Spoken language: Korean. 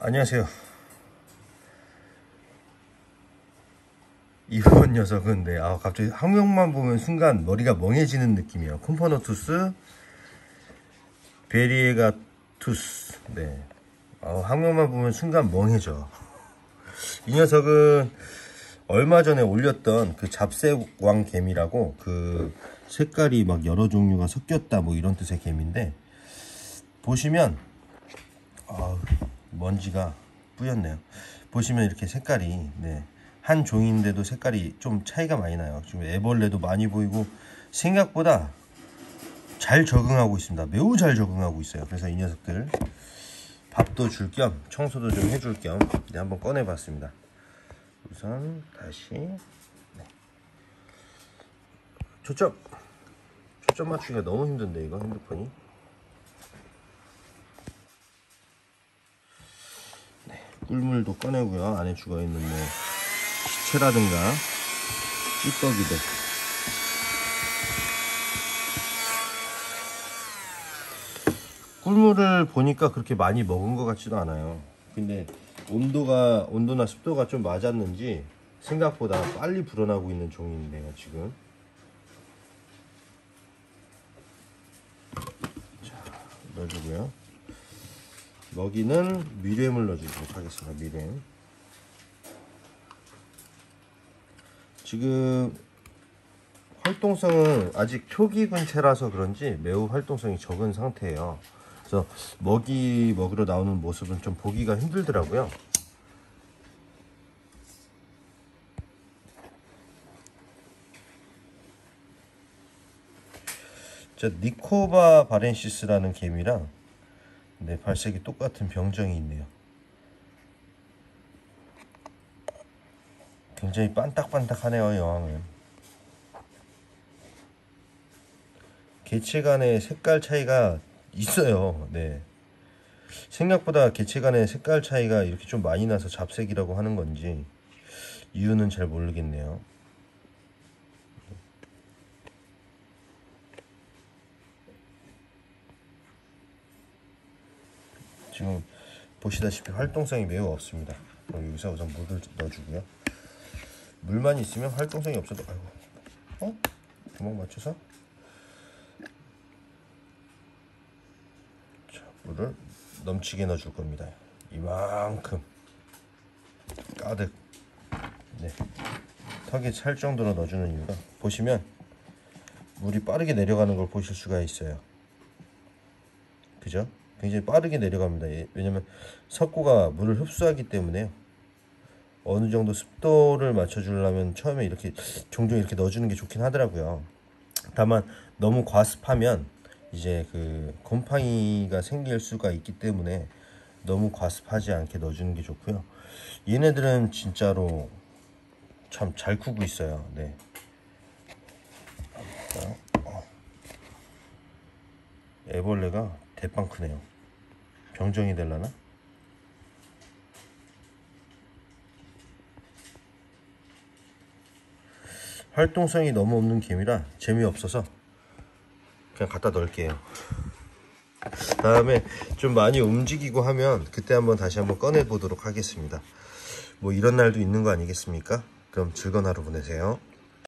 안녕하세요. 이번 녀석은 네, 아 갑자기 항명만 보면 순간 머리가 멍해지는 느낌이에요. 콤퍼너투스 베리에가투스. 네. 어, 항명만 보면 순간 멍해져. 이 녀석은 얼마 전에 올렸던 그 잡새왕 개미라고 그 색깔이 막 여러 종류가 섞였다 뭐 이런 뜻의 개미인데 보시면 아, 먼지가 뿌였네요. 보시면 이렇게 색깔이 네. 한 종인데도 색깔이 좀 차이가 많이 나요. 지금 애벌레도 많이 보이고 생각보다 잘 적응하고 있습니다. 매우 잘 적응하고 있어요. 그래서 이 녀석들 밥도 줄 겸 청소도 좀 해줄 겸 네, 한번 꺼내봤습니다. 우선 다시 네. 초점 초점 맞추기가 너무 힘든데 이거 핸드폰이 꿀물도 꺼내고요. 안에 죽어 있는 뭐 시체라든가 찌꺼기들. 꿀물을 보니까 그렇게 많이 먹은 것 같지도 않아요. 근데 온도가 온도나 습도가 좀 맞았는지 생각보다 빨리 불어나고 있는 종인데요 지금. 자 넣어주고요 먹이는 미뢰물 넣어주도록 하겠습니다 미뢰 지금 활동성은 아직 초기 근체라서 그런지 매우 활동성이 적은 상태예요 그래서 먹이 먹으러 나오는 모습은 좀 보기가 힘들더라고요. 자, 니코바 바렌시스라는 개미랑 네, 발색이 똑같은 병정이 있네요. 굉장히 반딱반딱하네요, 여왕은. 개체 간의 색깔 차이가 있어요. 네. 생각보다 개체 간의 색깔 차이가 이렇게 좀 많이 나서 잡색이라고 하는 건지 이유는 잘 모르겠네요. 지금 보시다시피 활동성이 매우 없습니다. 여기서 우선 물을 넣어주고요. 물만 있으면 활동성이 없어도 아이고 어? 주먹 맞춰서 물을 넘치게 넣어줄 겁니다. 이만큼 가득 네. 턱에 찰 정도로 넣어주는 이유가 보시면 물이 빠르게 내려가는 걸 보실 수가 있어요. 그죠? 굉장히 빠르게 내려갑니다. 예, 왜냐면 석고가 물을 흡수하기 때문에요. 어느 정도 습도를 맞춰주려면 처음에 이렇게 종종 이렇게 넣어주는 게 좋긴 하더라고요. 다만 너무 과습하면 이제 그 곰팡이가 생길 수가 있기 때문에 너무 과습하지 않게 넣어주는 게 좋고요. 얘네들은 진짜로 참 잘 크고 있어요. 네. 애벌레가 대빵 크네요. 병정이 될라나? 활동성이 너무 없는 개미라 재미없어서 그냥 갖다 넣을게요 다음에 좀 많이 움직이고 하면 그때 한번 다시 한번 꺼내 보도록 하겠습니다 뭐 이런 날도 있는 거 아니겠습니까 그럼 즐거운 하루 보내세요